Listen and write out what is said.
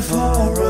for us.